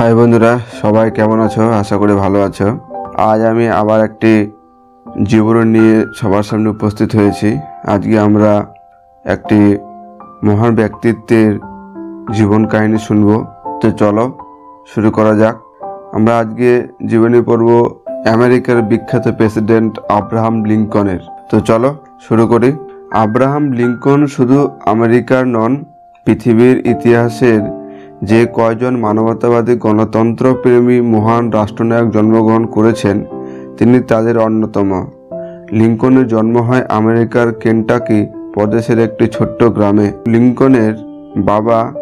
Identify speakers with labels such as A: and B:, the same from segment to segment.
A: High বন্ধুরা, সবাই কেমন আছো? আশা করি ভালো আছো। আজ আমি আবার একটি জীবন নিয়ে সবার সামনে উপস্থিত হয়েছি। আজকে আমরা একটি মহান ব্যক্তিত্বের জীবন কাহিনী শুনব। তো চলো, শুরু করা যাক। আমরা আজকে জীবনী পড়ব আমেরিকার বিখ্যাত প্রেসিডেন্ট আব্রাহাম লিঙ্কনের। তো চলো, শুরু করি। আব্রাহাম লিঙ্কন শুধু আমেরিকার নন, পৃথিবীর ইতিহাসের যে কয়জন মানবতাবাদী গণতন্ত্রপ্রেমী মহান রাষ্ট্রনায়ক জন্মগ্রহণ করেছেন, তিনি তাদের অন্যতম। লিঙ্কনের জন্ম হয় আমেরিকার কেন্টাকি প্রদেশের একটি ছোট্ট গ্রামে। লিঙ্কনের বাবা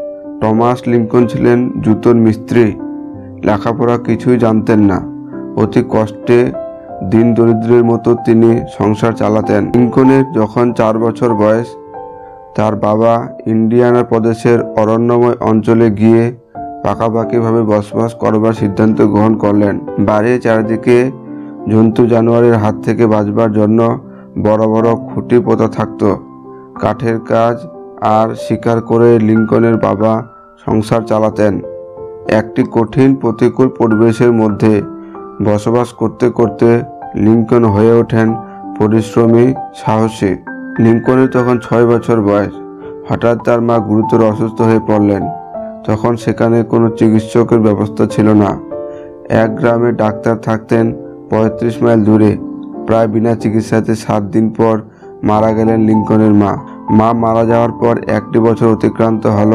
A: টমাস লিঙ্কন ছিলেন জুতোর মিস্ত্রি। লেখাপড়া কিছুই জানতেন না। অতি কষ্টে দিন দরিদ্রের মতো তিনি সংসার চালাতেন। লিঙ্কনের যখন চার বছর বয়স তার বাবা ইন্ডিয়ানা প্রদেশের অরণ্যময় অঞ্চলে গিয়ে পাকাপাকিভাবে বসবাস করবার সিদ্ধান্ত গ্রহণ করলেন। বাড়ির চারিদিকে জন্তু জানোয়ারের হাত থেকে বাঁচবার জন্য বড় বড় খুঁটি পোতা থাকত। কাঠের কাজ আর শিকার করে লিঙ্কনের বাবা সংসার চালাতেন। একটি কঠিন প্রতিকূল পরিবেশের মধ্যে বসবাস করতে করতে লিঙ্কন হয়ে ওঠেন পরিশ্রমী, সাহসী। লিঙ্কনের তখন ছয় বছর বয়স। হঠাৎ তার মা গুরুতর অসুস্থ হয়ে পড়লেন। তখন সেখানে কোনো চিকিৎসকের ব্যবস্থা ছিল না। এক গ্রামে ডাক্তার থাকতেন পঁয়ত্রিশ মাইল দূরে। প্রায় বিনা চিকিৎসাতে সাত দিন পর মারা গেলেন লিঙ্কনের মা। মা মারা যাওয়ার পর একটি বছর অতিক্রান্ত হল।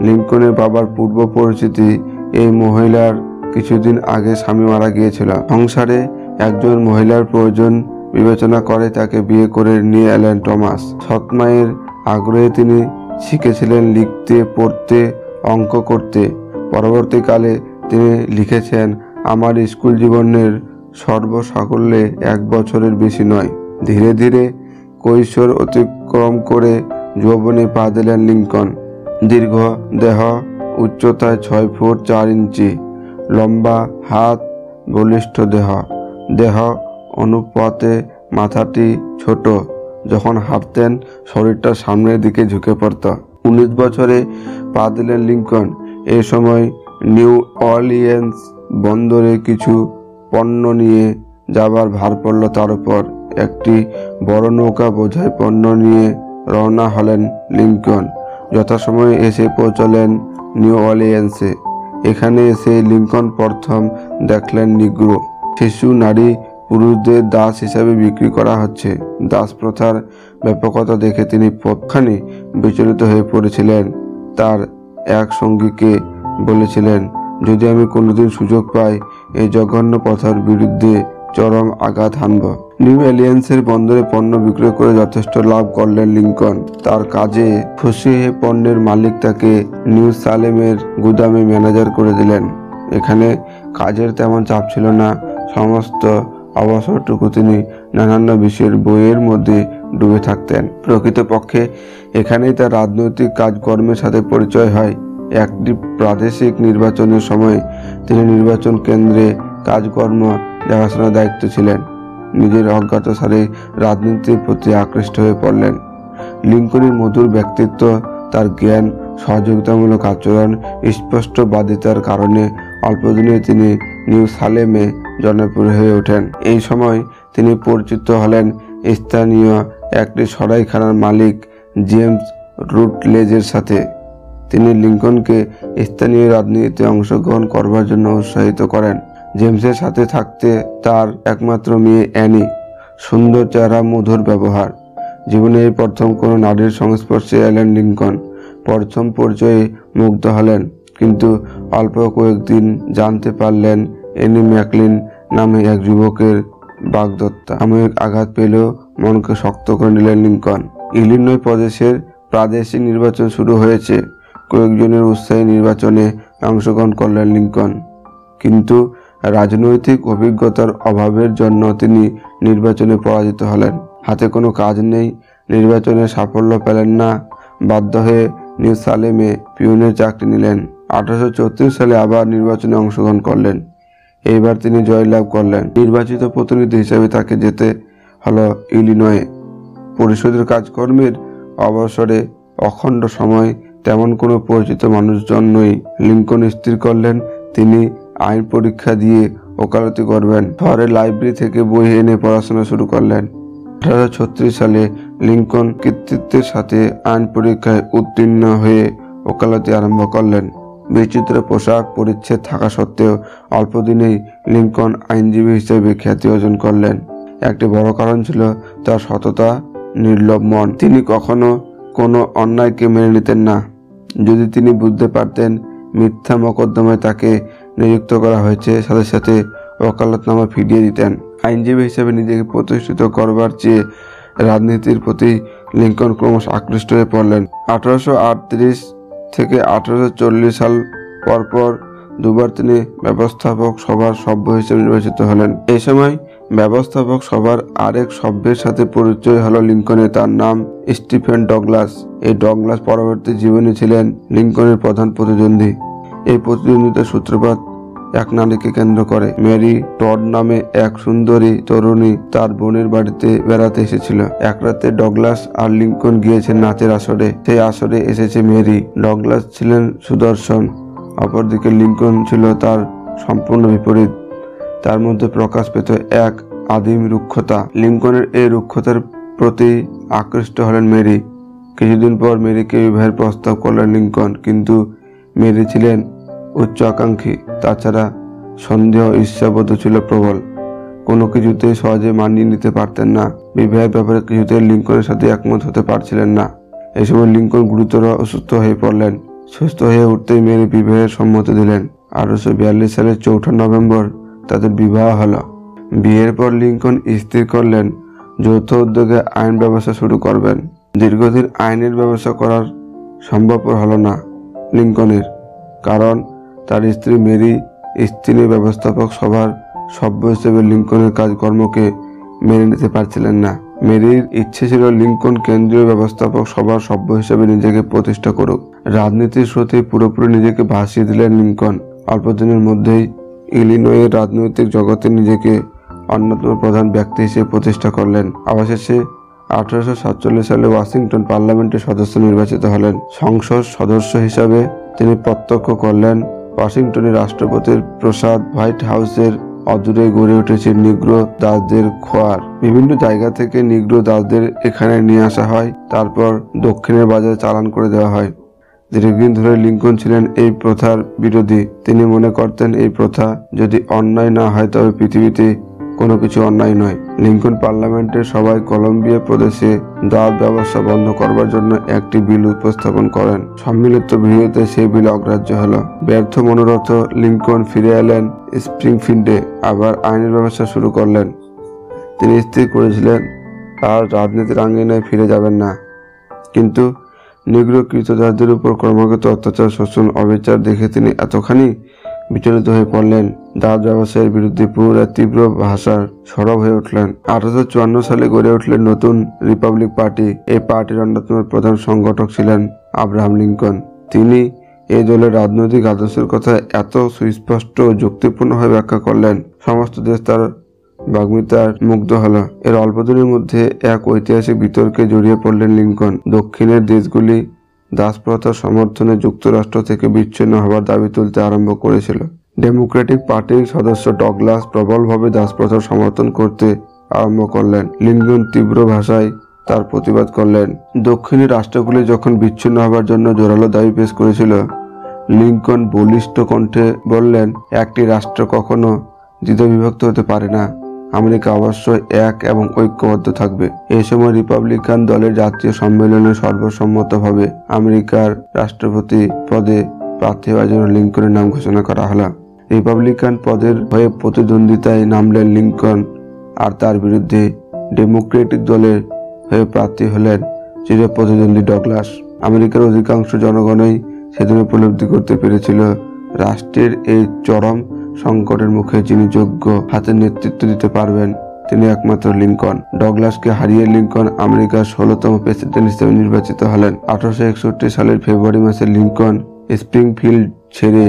A: লিঙ্কনের বাবার পূর্ব পরিচিতি এই মহিলার কিছুদিন আগে স্বামী মারা গিয়েছিল। সংসারে একজন মহিলার প্রয়োজন বিবেচনা করে তাকে বিয়ে করে নিয়ে এলেন টমাস। সৎমায়ের আগ্রহে তিনি শিখেছিলেন লিখতে, পড়তে, অঙ্ক করতে। পরবর্তীকালে তিনি লিখেছেন, আমার স্কুল জীবনের সর্বসাকল্যে এক বছরের বেশি নয়। ধীরে ধীরে কৈশোর অতিক্রম করে যৌবনে পা দিলেন লিঙ্কন। দীর্ঘ দেহ উচ্চতায় ছয় ফুট চার ইঞ্চি, লম্বা হাত, বলিষ্ঠ দেহ। দেহ অনুপাতে মাথাটি ছোট। যখন হাঁটতেন, শরীরটা সামনের দিকে ঝুঁকে পড়ত। উনিশ বছরে পা দিলেন লিঙ্কন। এ সময় নিউ অরলিয়েন্স বন্দরে কিছু পণ্য নিয়ে যাবার ভার পড়ল। তার উপর একটি বড় নৌকা বোঝাই পণ্য নিয়ে রওনা হলেন লিঙ্কন। যথাসময়ে এসে পৌঁছলেন নিউ অরলিয়েন্সে। এখানে এসে লিঙ্কন প্রথম দেখলেন নিগ্রো। শিশু, নারী পুরুষদের দাস হিসাবে বিক্রি করা হচ্ছে। দাস প্রথার ব্যাপকতা দেখে তিনি পক্ষানি বিচলিত হয়ে পড়েছিলেন। তার এক সঙ্গীকে বলেছিলেন, যদি আমি কোনোদিন সুযোগ পাই, এই জঘন্য প্রথার বিরুদ্ধে চরম আঘাত হানব। নিউ এলিয়েন্সের বন্দরে পণ্য বিক্রয় করে যথেষ্ট লাভ করলেন লিঙ্কন। তার কাজে খুশি হয়ে পণ্যের মালিক তাকে নিউ সালেমের গুদামে ম্যানেজার করে দিলেন। এখানে কাজের তেমন চাপ ছিল না, সমস্ত অবসরটুকু তিনি নানান বিষয়ের বইয়ের মধ্যে ডুবে থাকতেন। প্রকৃতপক্ষে এখানেই তার রাজনৈতিক কাজকর্মের সাথে পরিচয় হয়। একটি প্রাদেশিক নির্বাচনের সময় তিনি নির্বাচন কেন্দ্রে কাজকর্ম, দেখাশোনার দায়িত্ব ছিলেন। নিজের অজ্ঞাতসারে রাজনীতির প্রতি আকৃষ্ট হয়ে পড়লেন। লিঙ্কনের মধুর ব্যক্তিত্ব, তার জ্ঞান, সহযোগিতামূলক আচরণ স্পষ্টবাদিতার কারণে অল্পদিনে তিনি নিউ সালেমে জনপ্রিয় হয়ে ওঠেন। এই সময় তিনি পরিচিত হলেন স্থানীয় একটি সরাইখানার মালিক জেমস রুটলেজের সাথে। তিনি লিঙ্কনকে স্থানীয় রাজনীতিতে অংশগ্রহণ করবার জন্য উৎসাহিত করেন। জেমসের সাথে থাকতে তার একমাত্র মেয়ে অ্যানি। সুন্দর চেহারা, মধুর ব্যবহার। জীবনে এই প্রথম কোনো নারীর সংস্পর্শে এলেন লিঙ্কন। প্রথম পরিচয়ে মুগ্ধ হলেন, কিন্তু অল্প কয়েকদিন জানতে পারলেন এনি ম্যাকলিন নামে এক যুবকের বাগদত্তা। সাময়িক আঘাত পেলেও মনকে শক্ত করে নিলেন লিঙ্কন। ইলিনয় প্রদেশের প্রাদেশিক নির্বাচন শুরু হয়েছে। কয়েকজনের উৎসাহী নির্বাচনে অংশগ্রহণ করলেন লিঙ্কন। কিন্তু রাজনৈতিক অভিজ্ঞতার অভাবের জন্য তিনি নির্বাচনে পরাজিত হলেন। হাতে কোনো কাজ নেই, নির্বাচনে সাফল্য পেলেন না, বাধ্য হয়ে নিউ সালেমে পিউনের চাকরি নিলেন। আঠারোশো চৌত্রিশ সালে আবার নির্বাচনে অংশগ্রহণ করলেন। এইবার তিনি জয়লাভ করলেন। নির্বাচিত প্রতিনিধি হিসেবে তাকে যেতে হলো ইলিনয়ে। পরিষদের কাজকর্মের অবসরে অখণ্ড সময় তেমন কোনো পরিচিত মানুষজন নই। লিঙ্কন স্থির করলেন। তিনি আইন পরীক্ষা দিয়ে ওকালতি করবেন। শহরের লাইব্রেরি থেকে বই এনে পড়াশোনা শুরু করলেন। আঠারোশো ছত্রিশ সালে লিঙ্কন কৃতিত্বের সাথে আইন পরীক্ষায় উত্তীর্ণ হয়ে ওকালতি আরম্ভ করলেন। বিচিত্র পোশাক পরিচ্ছেদ থাকা সত্ত্বেও অল্প দিনেই লিঙ্কন আইনজীবী হিসেবে খ্যাতি অর্জন করলেন। একটি বড় কারণ ছিল তার সততা, নির্লভ মন। তিনি কখনো কোনো অন্যায়কে মেনে নিতেন না। যদি তিনি বুঝতে পারতেন মিথ্যা মকদ্দমায় তাকে নিযুক্ত করা হয়েছে, সাথে সাথে ওকালতনামা ফিরিয়ে দিতেন। আইনজীবী হিসেবে নিজেকে প্রতিষ্ঠিত করবার চেয়ে রাজনীতির প্রতি লিঙ্কন ক্রমশ আকৃষ্ট হয়ে পড়লেন। আঠারোশো আটত্রিশ থেকে আঠারোশো চল্লিশ সাল পরপর দুবার তিনি ব্যবস্থাপক সভার সভ্য হিসেবে নির্বাচিত হলেন। এই সময় ব্যবস্থাপক সভার আরেক সভ্যের সাথে পরিচয় হলো লিঙ্কনের, তার নাম স্টিফেন ডগলাস। এই ডগলাস পরবর্তী জীবনে ছিলেন লিঙ্কনের প্রধান প্রতিদ্বন্দ্বী। এই প্রতিদ্বন্দ্বিতার সূত্রপাত এক নারীকে কেন্দ্র করে মেরি টড নামে এক সুন্দরী তরুণী তার বোনের বাড়িতে বেড়াতে এসেছিল। এক রাতে ডগলাস আর লিঙ্কন গিয়েছেন নাচের আসরে। সেই আসরে এসেছে মেরি। ডগলাস ছিলেন সুদর্শন। অপরদিকে লিঙ্কন ছিল তার সম্পূর্ণ বিপরীত। তার মধ্যে প্রকাশ পেত এক আদিম রুক্ষতা। লিঙ্কনের এই রুক্ষতার প্রতি আকৃষ্ট হলেন মেরি। কিছুদিন পর মেরিকে বিবাহের প্রস্তাব করলেন লিঙ্কন। কিন্তু মেরি ছিলেন উচ্চ আকাঙ্ক্ষী। তাছাড়া সন্দেহ ঈর্ষাবোধ ছিল প্রবল। কোনো কিছুতেই সহজে মানিয়ে নিতে পারতেন না। বিবাহের ব্যাপারে কিছুতে লিঙ্কনের সাথে একমত হতে পারছিলেন না। এই সময় লিঙ্কন গুরুতর অসুস্থ হয়ে পড়লেন। সুস্থ হয়ে উঠতেই মেরি বিবাহের সম্মতি দিলেন। আঠারোশো বিয়াল্লিশ সালের চৌঠা নভেম্বর তাদের বিবাহ হলো। বিয়ের পর লিঙ্কন স্থির করলেন। যৌথ উদ্যোগে আইন ব্যবসা শুরু করবেন। দীর্ঘদিন আইনের ব্যবসা করার সম্ভবপর হলো না লিঙ্কনের। কারণ তার স্ত্রী মেরি, স্ত্রী ব্যবস্থাপক সভার সভ্য হিসেবে লিঙ্কনের কাজকর্মকে মেনে নিতে পারছিলেন না। মেরির ইচ্ছে ছিল লিঙ্কন কেন্দ্রীয় ব্যবস্থাপক সভার সভ্য হিসেবে নিজেকে প্রতিষ্ঠা করুক। রাজনীতির স্রোতে পুরোপুরি নিজেকে ভাসিয়ে দিলেন লিঙ্কন। অল্প দিনের মধ্যেই ইলিনয়ের রাজনৈতিক জগতে নিজেকে অন্যতম প্রধান ব্যক্তি হিসেবে প্রতিষ্ঠা করলেন। অবশেষে আঠারোশো সাতচল্লিশ সালে ওয়াশিংটন পার্লামেন্টের সদস্য নির্বাচিত হলেন। সংসদ সদস্য হিসাবে তিনি প্রত্যক্ষ করলেন ওয়াশিংটনের রাষ্ট্রপতির প্রসাদ হোয়াইট হাউসের অদূরে গড়ে উঠেছে নিগ্রো দাসদের খোয়ার। বিভিন্ন জায়গা থেকে নিগ্রো দাসদের এখানে নিয়ে আসা হয়, তারপর দক্ষিণের বাজারে চালান করে দেওয়া হয়। দীর্ঘদিন ধরে লিঙ্কন ছিলেন এই প্রথার বিরোধী। তিনি মনে করতেন এই প্রথা যদি অন্যায় না হয়, তবে পৃথিবীতে কোনো কিছু অন্যায় নয়। লিঙ্কন পার্লামেন্টের সবাই কলম্বিয়া প্রদেশে দাঁত ব্যবসা বন্ধ করবার জন্য একটি বিল উপস্থাপন করেন। সম্মিলিত বিরোধিতা সেই বিল অগ্রাহ্য হল। ব্যর্থ মনোরথ লিঙ্কন ফিরে এলেন স্প্রিংফিল্ডে, আবার আইনের ব্যবসা শুরু করলেন। তিনি স্থির করেছিলেন, আর রাজনীতির আঙ্গিনায় ফিরে যাবেন না। কিন্তু নিগ্রহ কৃতদাসদের উপর ক্রমাগত অত্যাচার, শোষণ, অবিচার দেখে তিনি এতখানি বিচলিত হয়ে পড়লেন দাস ব্যবসায়ের বিরুদ্ধে পুনরায় তীব্র ভাষার সরব হয়ে উঠলেন। আঠারোশো চুয়ান্ন সালে গড়ে উঠলেন নতুন রিপাবলিক পার্টি। এই পার্টির অন্যতম প্রধান সংগঠক ছিলেন আব্রাহাম লিঙ্কন। তিনি এই দলের রাজনৈতিক আদর্শের কথা এত সুস্পষ্ট ও যুক্তিপূর্ণভাবে ব্যাখ্যা করলেন, সমস্ত দেশ তার বাগ্মিতার মুগ্ধ হলো। এর অল্প দিনের মধ্যে এক ঐতিহাসিক বিতর্কে জড়িয়ে পড়লেন লিঙ্কন। দক্ষিণের দেশগুলি দাসপ্রথার সমর্থনে যুক্তরাষ্ট্র থেকে বিচ্ছিন্ন হবার দাবি তুলতে আরম্ভ করেছিল। ডেমোক্রেটিক পার্টির সদস্য ডগলাস প্রবলভাবে দাসপ্রথার সমর্থন করতে আরম্ভ করলেন। লিঙ্কন তীব্র ভাষায় তার প্রতিবাদ করলেন। দক্ষিণী রাষ্ট্রগুলি যখন বিচ্ছিন্ন হবার জন্য জোরালো দাবি পেশ করেছিল, লিঙ্কন বলিষ্ঠ কণ্ঠে বললেন, একটি রাষ্ট্র কখনো দ্বিধাবিভক্ত হতে পারে না। আমেরিকা অবশ্যই এক এবং ঐক্যবদ্ধ থাকবে। এই সময় রিপাবলিকান দলের জাতীয় সম্মেলনে সর্বসম্মতভাবে আমেরিকার রাষ্ট্রপতি পদে প্রার্থী হওয়ার জন্য লিঙ্কনের নাম ঘোষণা করা হলো। রিপাবলিকান পদের হয়ে প্রতিদ্বন্দ্বিতায় নামলেন লিঙ্কন আর তার বিরুদ্ধে ডেমোক্রেটিক দলের হয়ে প্রার্থী হলেন চির প্রতিদ্বন্দ্বী ডগলাস। আমেরিকার অধিকাংশ জনগণই সেদিন উপলব্ধি করতে পেরেছিল। রাষ্ট্রের এই চরম সংকটের মুখে যিনি যোগ্য হাতে নেতৃত্ব দিতে পারবেন, তিনি একমাত্র লিঙ্কন। ডগলাসকে হারিয়ে লিঙ্কন আমেরিকার ষোলতম প্রেসিডেন্ট হিসেবে নির্বাচিত হলেন। আঠারোশো একষট্টি সালের ফেব্রুয়ারি মাসে লিঙ্কন স্প্রিংফিল্ড ছেড়ে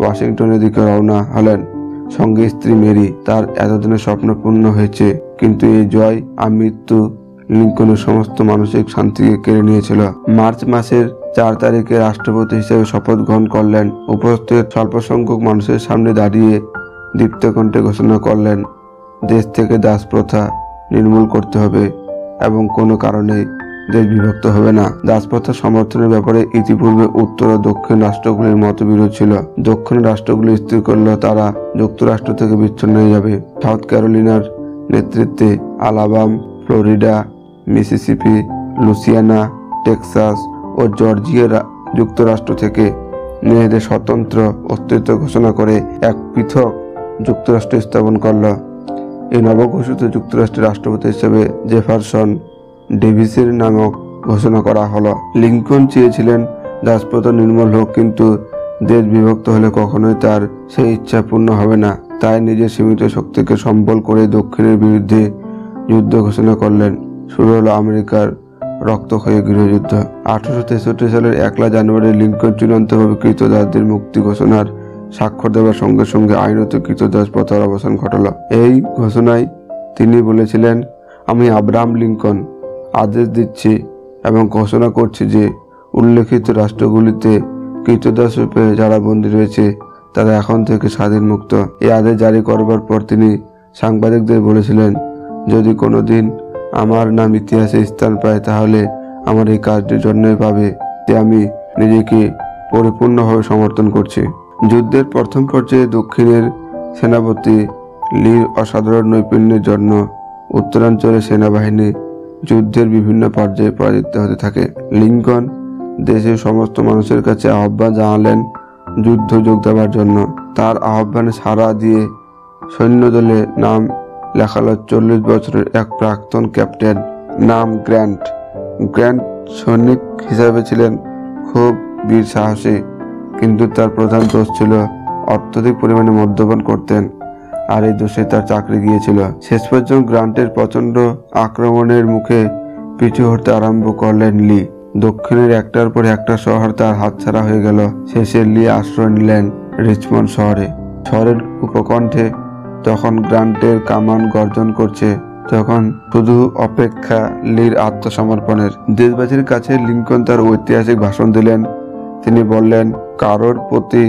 A: ওয়াশিংটনের দিকে রওনা হলেন। সঙ্গে স্ত্রী মেরি তার এতদিনের স্বপ্ন পূর্ণ হয়েছে, কিন্তু এই জয় আমৃত্যু লিঙ্কনের সমস্ত মানসিক শান্তিকে কেড়ে নিয়েছিল। মার্চ মাসের চার তারিখে রাষ্ট্রপতি হিসেবে শপথ গ্রহণ করলেন। উপস্থিত স্বল্প সংখ্যক মানুষের সামনে দাঁড়িয়ে দীপ্তকণ্ঠে ঘোষণা করলেন, দেশ থেকে দাস প্রথা নির্মূল করতে হবে এবং কোনো কারণে দেশ বিভক্ত হবে না। দাসপ্রথা সমর্থনের ব্যাপারে ইতিপূর্বে উত্তর ও দক্ষিণ রাষ্ট্রগুলির মতবিরোধ ছিল। দক্ষিণ রাষ্ট্রগুলি স্থির করলেও তারা যুক্তরাষ্ট্র থেকে বিচ্ছিন্ন হয়ে যাবে। সাউথ ক্যারোলিনার নেতৃত্বে Alabama, Florida, Mississippi, Louisiana, Texas ও জর্জিয়া যুক্তরাষ্ট্র থেকে মেয়েদের স্বতন্ত্র অস্তিত্ব ঘোষণা করে এক পৃথক যুক্তরাষ্ট্র স্থাপন করল। এই নবঘোষিত যুক্তরাষ্ট্রের রাষ্ট্রপতি হিসেবে জেফারসন ডেভিসের নামক ঘোষণা করা হলো। লিঙ্কন চেয়েছিলেন দাসপ্রথা নির্মূল হোক, কিন্তু দেশ বিভক্ত হলে কখনোই তার সেই ইচ্ছা পূর্ণ হবে না। তাই নিজের সীমিত শক্তিকে সম্বল করে দক্ষিণের বিরুদ্ধে যুদ্ধ ঘোষণা করলেন। শুরু হলো আমেরিকার রক্তক্ষয়ী গৃহযুদ্ধ। আঠারোশো তেষট্টি সালের একলা জানুয়ারি লিঙ্কন চূড়ান্তভাবে কৃতদাসদের মুক্তি ঘোষণার স্বাক্ষর দেওয়ার সঙ্গে সঙ্গে আইনত কৃতদাস প্রথার অবসান ঘটালো। এই ঘোষণায় তিনি বলেছিলেন, আমি আব্রাহাম লিঙ্কন। আদেশ দিচ্ছি এবং ঘোষণা করছি যে উল্লেখিত রাষ্ট্রগুলিতে কৃতদাস রূপে যারা বন্দী রয়েছে, তারা এখন থেকে স্বাধীন মুক্ত। এই আদেশ জারি করবার পর তিনি সাংবাদিকদের বলেছিলেন, যদি কোনো দিন আমার নাম ইতিহাসে স্থান পায়, তাহলে আমার এই কাজটির জন্যই পাবে যে আমি নিজেকে পরিপূর্ণভাবে সমর্থন করছি। যুদ্ধের প্রথম পর্যায়ে দক্ষিণের সেনাপতি লির অসাধারণ নৈপুণ্যের জন্য উত্তরাঞ্চলের সেনাবাহিনী যুদ্ধের বিভিন্ন পর্যায়ে পরাজিত হতে থাকে। লিঙ্কন দেশের সমস্ত মানুষের কাছে আহ্বান জানালেন যুদ্ধ যোগ দেওয়ার জন্য। তার আহ্বানে সাড়া দিয়ে সৈন্যদলে নাম লেখালো চল্লিশ বছরের এক প্রাক্তন ক্যাপ্টেন, নাম গ্র্যান্ট। গ্র্যান্ট সৈনিক হিসাবে ছিলেন খুব বীর সাহসী কিন্তু তার প্রধান দোষ ছিল অত্যধিক পরিমাণে মদ্যপান করতেন। আর এই দোষে তার চাকরি গিয়েছিল। শেষ পর্যন্ত গ্রান্টের প্রচণ্ড আক্রমণের মুখে পিছু হতে আরম্ভ করলেন লি। দক্ষিণের একটার পর একটা শহর তার হাতছাড়া হয়ে গেল। শেষে লি আশ্রয় নিলেন রিচমন্ড শহরে। শহরের উপকণ্ঠে তখন গ্রান্টের কামান গর্জন করছে, তখন শুধু অপেক্ষা লির আত্মসমর্পণের। দেশবাসীর কাছে লিঙ্কন তার ঐতিহাসিক ভাষণ দিলেন। তিনি বললেন, কারোর প্রতি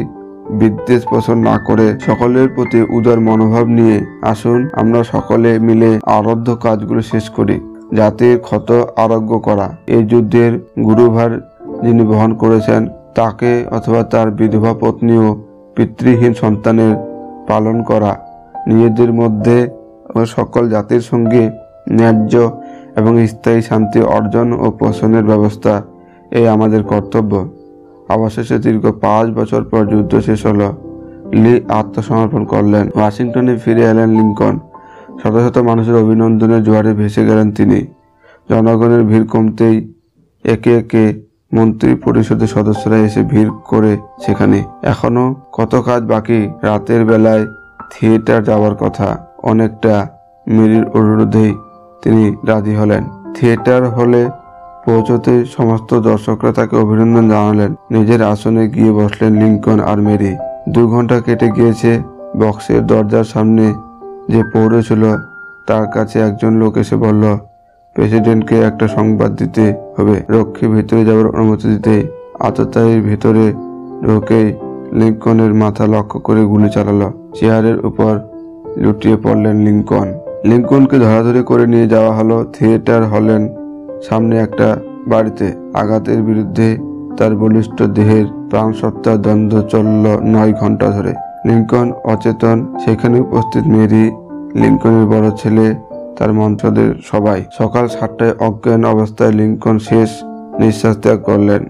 A: বিদ্বেষ পোষণ না করে সকলের প্রতি উদার মনোভাব নিয়ে আসুন, আমরা সকলে মিলে আরাধ্য কাজগুলো শেষ করি জাতির ক্ষত আরোগ্য করা। এই যুদ্ধের গুরুভার যিনি বহন করেছেন, তাকে অথবা তার বিধবা পত্নী ও পিতৃহীন সন্তানের পালন করা। নিজেদের মধ্যে ও সকল জাতির সঙ্গে ন্যায্য এবং স্থায়ী শান্তি অর্জন ও পোষণের ব্যবস্থা এই আমাদের কর্তব্য। অবশেষে দীর্ঘ পাঁচ বছর পর যুদ্ধ শেষ হলো। লি আত্মসমর্পণ করলেন। ওয়াশিংটনে ফিরে এলেন লিঙ্কন শত শত মানুষের অভিনন্দনের জোয়ারে ভেসে গেলেন তিনি। জনগণের ভিড় কমতেই একে একে মন্ত্রী পরিষদের সদস্যরা এসে ভিড় করে সেখানে। এখনও কত কাজ বাকি রাতের বেলায় থিয়েটার যাওয়ার কথা। অনেকটা মেরির অনুরোধেই তিনি রাজি হলেন। থিয়েটার হলে পৌঁছতে সমস্ত দর্শকরা তাকে অভিনন্দন জানালেন। নিজের আসনে গিয়ে বসলেন লিঙ্কন আর মেরি। দু ঘণ্টা কেটে গিয়েছে বক্সের দরজার সামনে যে পৌরে ছিল তার কাছে একজন লোক এসে বলল, প্রেসিডেন্টকে একটা সংবাদ দিতে হবে। রক্ষী ভেতরে যাওয়ার অনুমতি দিতে। আততায়ীর ভেতরে ঢোকেই লিঙ্কনের মাথা লক্ষ্য করে গুলি চালালো। চেয়ারের উপর লুটিয়ে পড়লেন লিঙ্কন। লিঙ্কনকে ধরাধরি করে নিয়ে যাওয়া হলো, থিয়েটার হলেন সামনে একটা বাড়িতে আঘাতের বিরুদ্ধে তার বলিষ্ঠ দেহের প্রাণসত্তার দ্বন্দ্ব চলল নয় ঘণ্টা ধরে। লিঙ্কন অচেতন, সেখানে উপস্থিত মেরি, লিঙ্কনের বড় ছেলে, তার মন্ত্রদের সবাই। সকাল সাতটায় অজ্ঞান অবস্থায় লিঙ্কন শেষ নিঃশ্বাস ত্যাগ করলেন।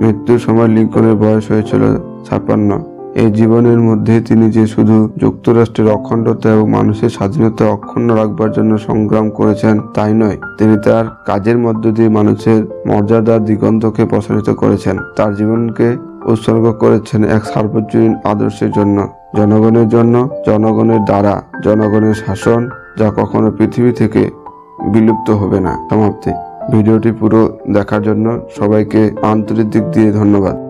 A: মৃত্যুর সময় লিঙ্কনের বয়স হয়েছিল ছাপ্পান্ন। এই জীবনের মধ্যে তিনি যে শুধু যুক্তরাষ্ট্রের অখণ্ডতা এবং মানুষের স্বাধীনতা অক্ষুণ্ণ রাখবার জন্য সংগ্রাম করেছেন, তাই নয়। তিনি তার কাজের মধ্য দিয়ে মানুষের মর্যাদার দিগন্তকে প্রসারিত করেছেন। তার জীবনকে উৎসর্গ করেছেন এক সার্বজনীন আদর্শের জন্য, জনগণের জন্য, জনগণের দ্বারা, জনগণের শাসন, যা কখনো পৃথিবী থেকে বিলুপ্ত হবে না। সমাপ্তি। ভিডিওটি পুরো দেখার জন্য সবাইকে আন্তরিক দিক দিয়ে ধন্যবাদ।